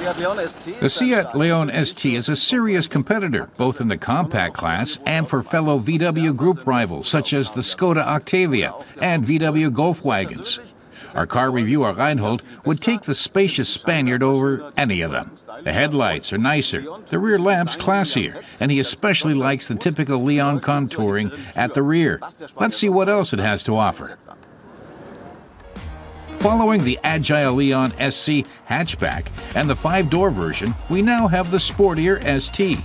The Seat Leon ST is a serious competitor, both in the compact class and for fellow VW group rivals such as the Skoda Octavia and VW Golf wagons. Our car reviewer Reinhold would take the spacious Spaniard over any of them. The headlights are nicer, the rear lamps classier, and he especially likes the typical Leon contouring at the rear. Let's see what else it has to offer. Following the Agile Leon SC hatchback and the five-door version, we now have the sportier ST.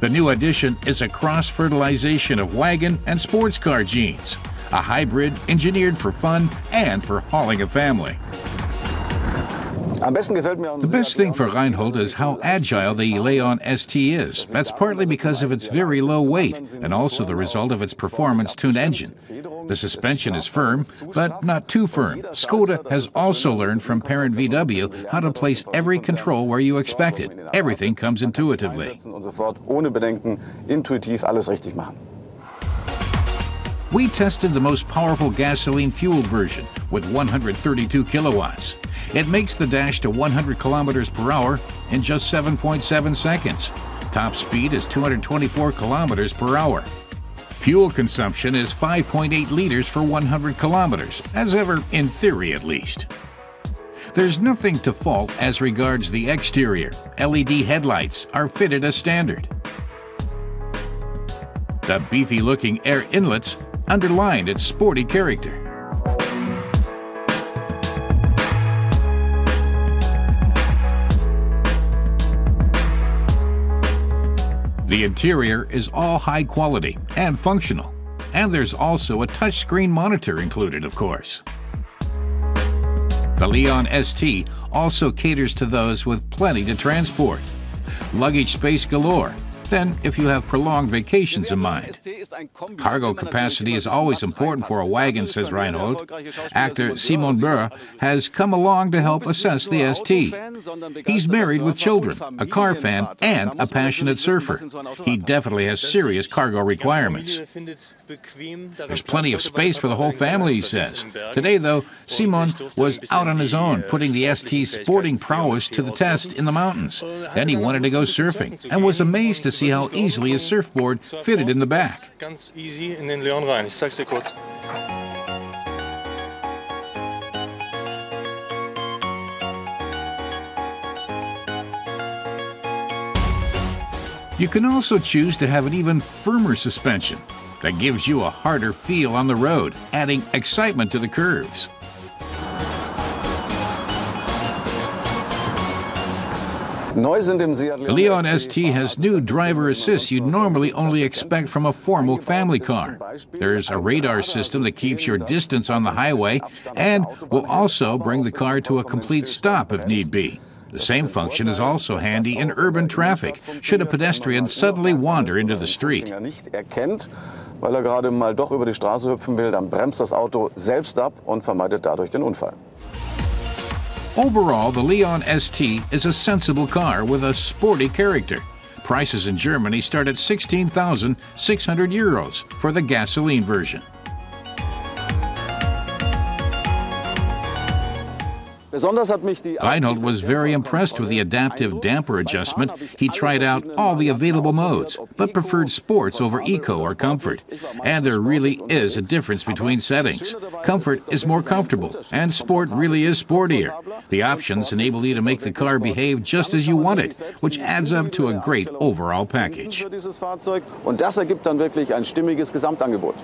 The new addition is a cross-fertilization of wagon and sports car genes a hybrid engineered for fun and for hauling a family. The best thing for Reinhold is how agile the Leon ST is. That's partly because of its very low weight and also the result of its performance-tuned engine. The suspension is firm, but not too firm. Skoda has also learned from parent VW how to place every control where you expect it. Everything comes intuitively. We tested the most powerful gasoline fueled version with 132 kilowatts. It makes the dash to 100 kilometers per hour in just 7.7 seconds. Top speed is 224 kilometers per hour. Fuel consumption is 5.8 liters for 100 kilometers, as ever, in theory at least. There's nothing to fault as regards the exterior. LED headlights are fitted as standard. The beefy looking air inlets underlined its sporty character. The interior is all high quality and functional, and there's also a touchscreen monitor included, of course. The Leon ST also caters to those with plenty to transport. Luggage space galore than if you have prolonged vacations in mind. Cargo capacity is always important for a wagon, says Reinhold. Actor Simon Burr has come along to help assess the ST. He's married with children, a car fan, and a passionate surfer. He definitely has serious cargo requirements. There's plenty of space for the whole family, he says. Today, though, Simon was out on his own, putting the ST's sporting prowess to the test in the mountains. Then he wanted to go surfing and was amazed to see how easily his surfboard fitted in the back. You can also choose to have an even firmer suspension that gives you a harder feel on the road, adding excitement to the curves. The Leon ST has new driver assist you'd normally only expect from a formal family car. There's a radar system that keeps your distance on the highway and will also bring the car to a complete stop if need be. The same function is also handy in urban traffic, should a pedestrian suddenly wander into the street. Weil er gerade mal doch über die Straße hüpfen will, dann bremst das Auto selbst ab und vermeidet dadurch den Unfall. Overall, the Leon ST is a sensible car with a sporty character. Prices in Germany start at 16,600 euros for the gasoline version. Reinhold was very impressed with the adaptive damper adjustment. He tried out all the available modes, but preferred sports over eco or comfort. And there really is a difference between settings. Comfort is more comfortable, and sport really is sportier. The options enable you to make the car behave just as you want it, which adds up to a great overall package. Und das ergibt dann wirklich ein stimmiges Gesamtangebot.